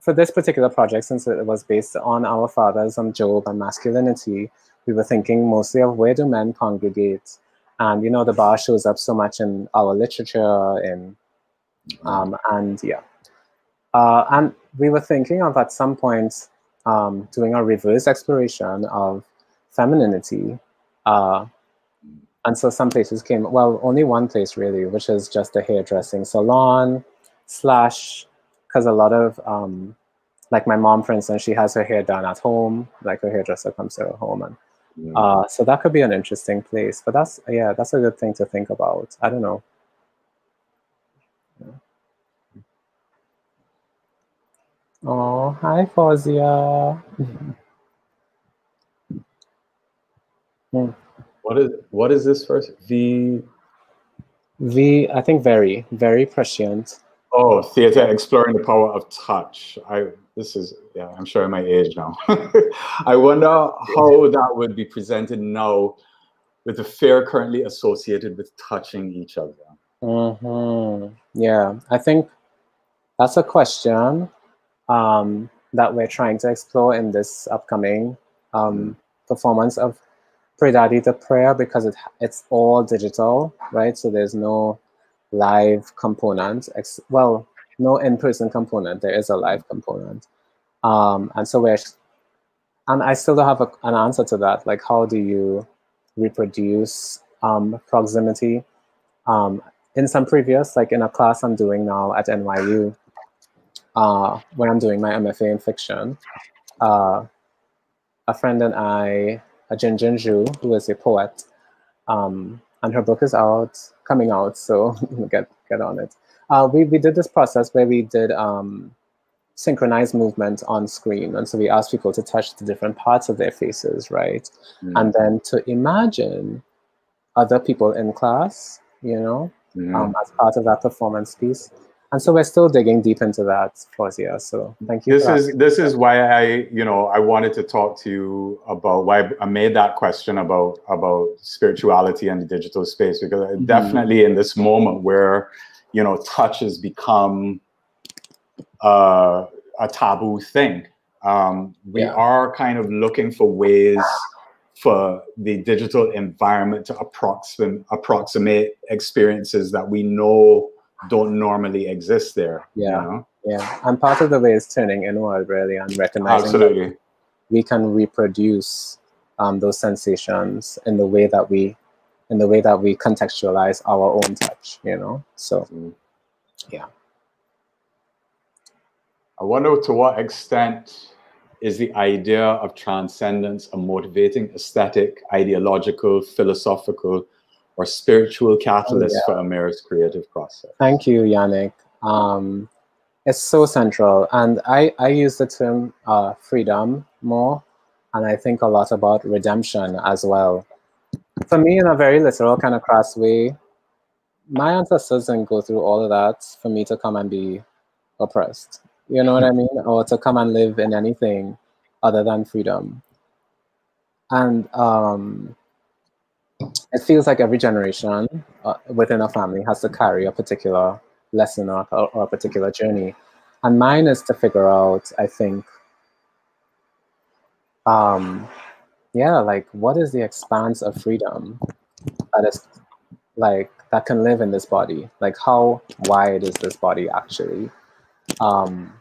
for this particular project, since it was based on our fathers on Job and masculinity, we were thinking mostly of where do men congregate? And, you know, the bar shows up so much in our literature, in, um, and yeah. Uh, and we were thinking of at some point um, doing a reverse exploration of femininity. Uh, and so some places came, well, only one place really, which is just a hairdressing salon slash, because a lot of, um, like my mom, for instance, she has her hair done at home, like her hairdresser comes to her home. And uh, so that could be an interesting place. But that's, yeah, that's a good thing to think about. I don't know. Oh, hi, Fozia. Hmm. What is what is this first? V V, I think very, very prescient. oh theater exploring the power of touch. I this is yeah, I'm showing my age now. I wonder how that would be presented now with the fear currently associated with touching each other. hmm Yeah, I think that's a question um, that we're trying to explore in this upcoming um, performance of Pray Daddy the Prayer because it, it's all digital, right? So there's no live component. Ex- well, no in-person component. There is a live component, um, and so we're. And I still don't have a, an answer to that. Like, how do you reproduce um, proximity? Um, in some previous, like in a class I'm doing now at NYU, uh, when I'm doing my MFA in fiction, uh, a friend and I, a Jin Jinjin Ju, who is a poet, um, and her book is out, coming out, so get get on it. Uh, we, we did this process where we did um, synchronized movement on screen, and so we asked people to touch the different parts of their faces, right? And then to imagine other people in class, you know, Mhm. um, as part of that performance piece. And so we're still digging deep into that, Fozia. So thank you. this is this is why I you know I wanted to talk to you about why I made that question about about spirituality and the digital space because Mm-hmm. definitely in this moment where you know touch has become uh, a taboo thing um, we Yeah. are kind of looking for ways for the digital environment to approximate approximate experiences that we know don't normally exist there you Yeah. know? Yeah, and part of the way is turning inward really and recognizing that absolutely we can reproduce um, those sensations in the way that we, in the way that we contextualize our own touch. You know, so yeah. I wonder to what extent is the idea of transcendence a motivating aesthetic, ideological, philosophical, or spiritual catalyst yeah. for Amir's creative process? Thank you, Yannick. Um, it's so central. And I, I use the term uh, freedom more, and I think a lot about redemption as well. For me, in a very literal kind of crass way, my ancestors didn't go through all of that for me to come and be oppressed. You know what I mean? Or to come and live in anything other than freedom. And um, it feels like every generation uh, within a family has to carry a particular lesson or, or, a particular journey. And mine is to figure out, I think, um, yeah, like what is the expanse of freedom that is like that can live in this body? Like how wide is this body actually? Um,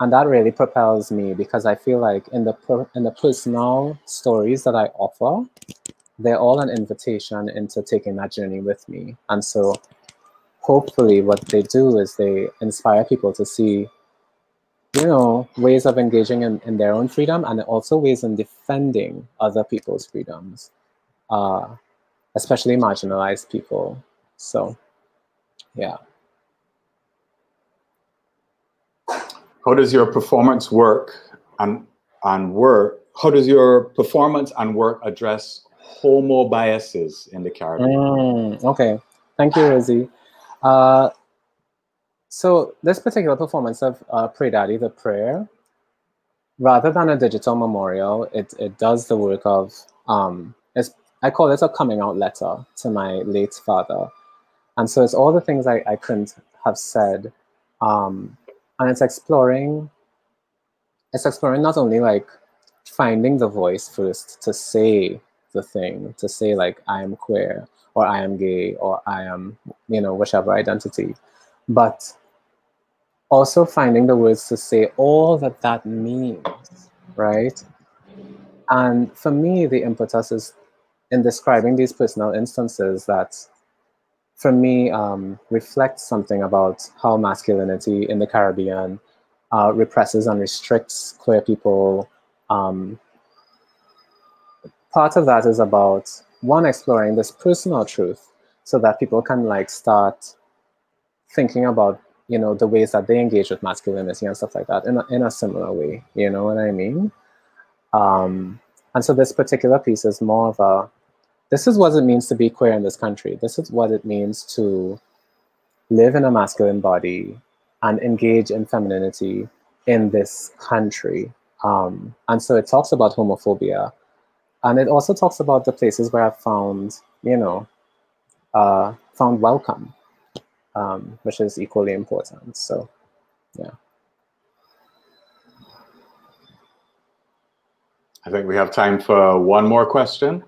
and that really propels me because I feel like in the in the personal stories that I offer, they're all an invitation into taking that journey with me. And so hopefully what they do is they inspire people to see, you know, ways of engaging in, in their own freedom and also ways in defending other people's freedoms, uh, especially marginalized people. So, yeah. How does your performance work and and work? How does your performance and work address homo biases in the Caribbean? Mm, okay, thank you, Rosie. Uh, so this particular performance of uh, Pray Daddy, the prayer, rather than a digital memorial, it, it does the work of, um, I call it a coming out letter to my late father. And so it's all the things I, I couldn't have said. Um, and it's exploring, it's exploring not only like finding the voice first to say the thing to say like I am queer or I am gay or I am, you know, whichever identity. But also finding the words to say all that that means, right? And for me, the impetus is in describing these personal instances that for me um, reflects something about how masculinity in the Caribbean uh, represses and restricts queer people um, part of that is about one exploring this personal truth so that people can like start thinking about you know the ways that they engage with masculinity and stuff like that in a, in a similar way you know what i mean? Um, and so this particular piece is more of a this is what it means to be queer in this country this is what it means to live in a masculine body and engage in femininity in this country um, and so it talks about homophobia and it also talks about the places where I've found, you know, uh, found welcome, um, which is equally important. So, yeah. I think we have time for one more question.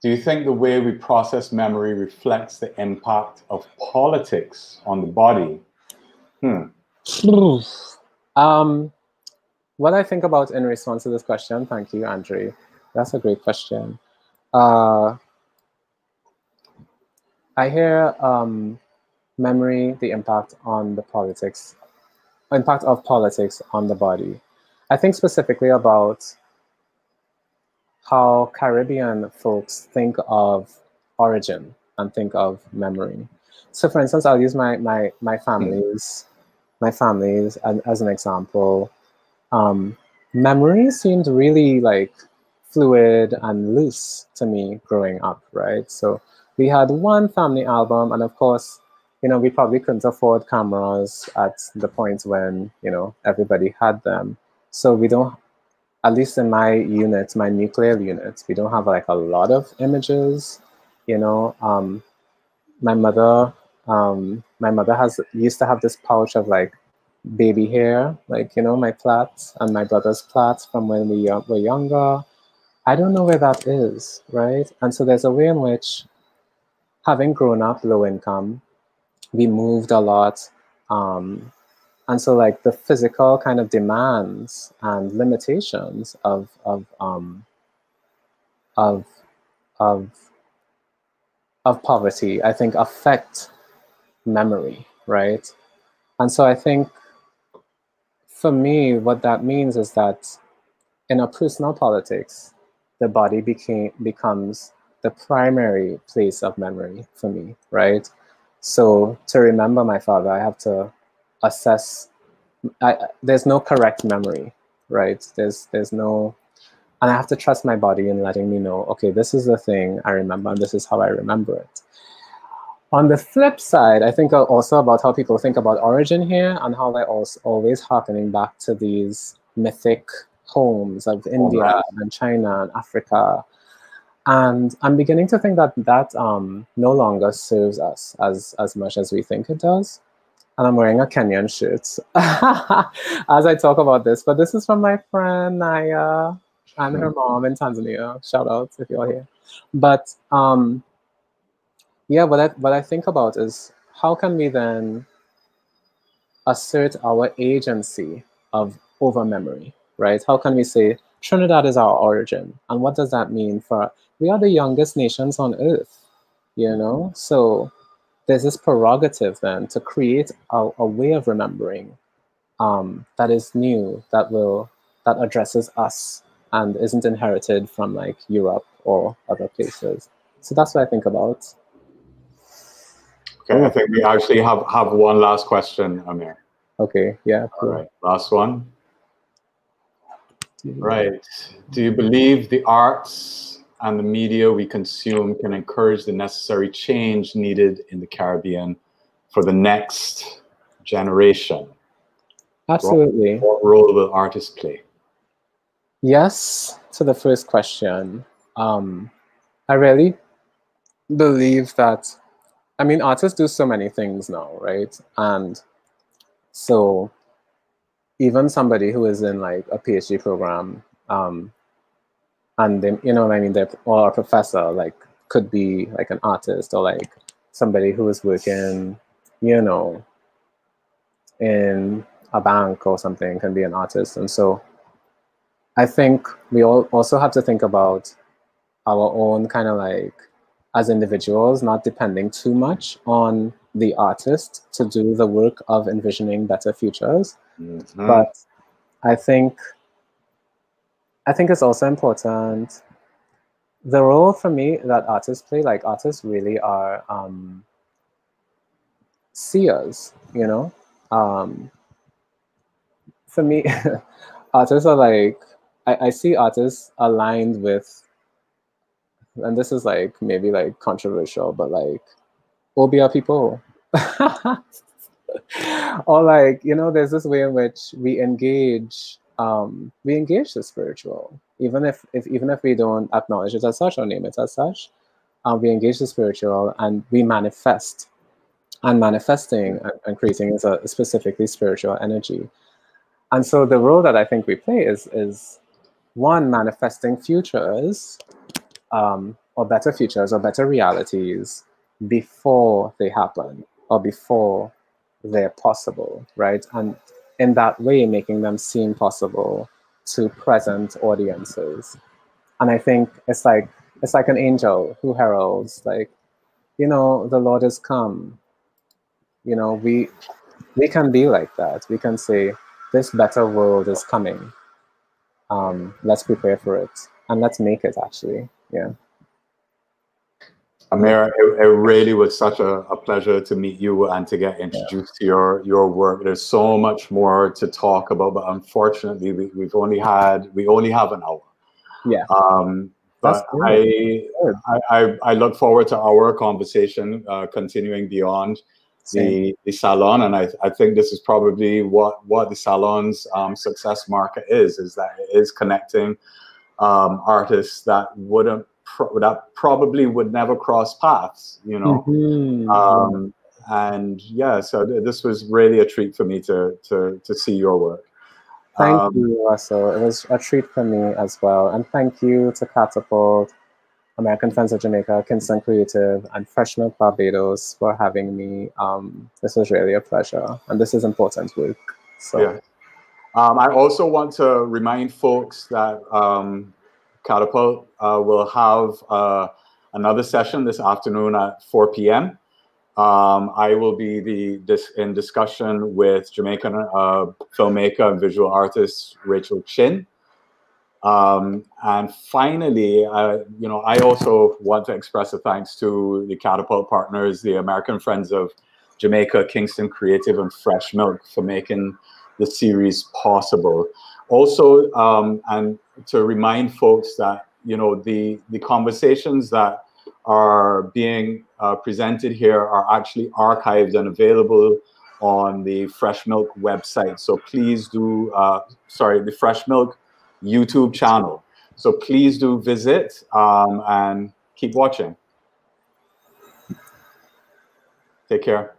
Do you think the way we process memory reflects the impact of politics on the body? Hmm. Um, what I think about in response to this question, thank you, Andre. That's a great question. Uh, I hear um, memory, the impact on the politics, impact of politics on the body. I think specifically about how Caribbean folks think of origin and think of memory. So for instance, I'll use my, my, my families, my families as, as an example um, memory seemed really like fluid and loose to me growing up, right? So we had one family album, and of course, you know, we probably couldn't afford cameras at the point when, you know, everybody had them. So we don't, at least in my units, my nuclear units, we don't have like a lot of images, you know. Um, my mother, um, my mother has used to have this pouch of like baby hair, like, you know, my plaits and my brother's plaits from when we were younger. I don't know where that is, right? And so there's a way in which, having grown up low income, we moved a lot. Um, and so like the physical kind of demands and limitations of, of, um, of, of, of poverty, I think affect memory, right? And so I think for me, what that means is that in a personal politics, the body became becomes the primary place of memory for me, right? So to remember my father, I have to assess. I, there's no correct memory, right? There's there's no, and I have to trust my body in letting me know. Okay, this is the thing I remember, and this is how I remember it. On the flip side, I think also about how people think about origin here, and how they're also always harkening back to these mythic homes of India right. and China and Africa and I'm beginning to think that that um, no longer serves us as as much as we think it does. And I'm wearing a Kenyan shirt as I talk about this. But this is from my friend Naya and her mom in Tanzania. Shout out if you're here. But um, yeah, what I what I think about is how can we then assert our agency of over memory, right? How can we say Trinidad is our origin, and what does that mean for we are the youngest nations on earth, you know? So there's this prerogative then to create a, a way of remembering um, that is new, that will, that addresses us and isn't inherited from like Europe or other places. So that's what I think about. Okay, I think we actually have, have one last question, Amir. Okay, yeah. Cool. right, last one. Right. Do you believe the arts and the media we consume can encourage the necessary change needed in the Caribbean for the next generation? Absolutely. What role will artists play? Yes, to the first question. Um, I really believe that, I mean, artists do so many things now, right? And so even somebody who is in like a PhD program, um, and they, you know, what I mean, they're or a professor, like could be like an artist or like somebody who is working, you know, in a bank or something can be an artist. And so I think we all also have to think about our own kind of like as individuals, not depending too much on the artist to do the work of envisioning better futures. Mhm. But I think I think it's also important the role for me that artists play, like artists really are um, seers, you know. Um, for me, artists are like I, I see artists aligned with, and this is like maybe like controversial, but like obeah people. or like you know there's this way in which we engage um we engage the spiritual. Even if, if even if we don't acknowledge it as such or name it as such um, we engage the spiritual and we manifest. And manifesting and, creating is a specifically spiritual energy. And so the role that i think we play is is one manifesting futures um, or better futures or better realities before they happen or before they're possible, right? And in that way, making them seem possible to present audiences. And I think it's like it's like an angel who heralds, like, you know, the Lord has come. You know, we we can be like that. We can say, this better world is coming. Um, let's prepare for it and let's make it actually. Yeah. Amir, it, it really was such a, a pleasure to meet you and to get introduced to your your work. There's so much more to talk about, but unfortunately, we, we've only had we only have an hour. Yeah. Um, but I, I I I look forward to our conversation uh, continuing beyond the, the salon, and I I think this is probably what what the salon's um, success market is is that it is connecting um, artists that wouldn't pro- that probably would never cross paths, you know. Mhm. Um, and yeah, so th- this was really a treat for me to to to see your work. Thank Um, you, Russell. It was a treat for me as well. And thank you to Catapult, American Friends of Jamaica, Kingston Creative, and Fresh Milk Barbados for having me. Um, this was really a pleasure. And this is important work. So, Yeah. Um, I also want to remind folks that um, Catapult uh, will have uh, another session this afternoon at 4 p.m. Um, I will be the dis- in discussion with Jamaican uh, filmmaker and visual artist Rachel Chin. Um, and finally, uh, you know, I also want to express a thanks to the Catapult partners, the American Friends of Jamaica, Kingston Creative, and Fresh Milk for making the series possible. Also, um, and to remind folks that you know the the conversations that are being uh, presented here are actually archived and available on the Fresh Milk website. So please do, uh, sorry, the Fresh Milk YouTube channel. So please do visit um, and keep watching. Take care.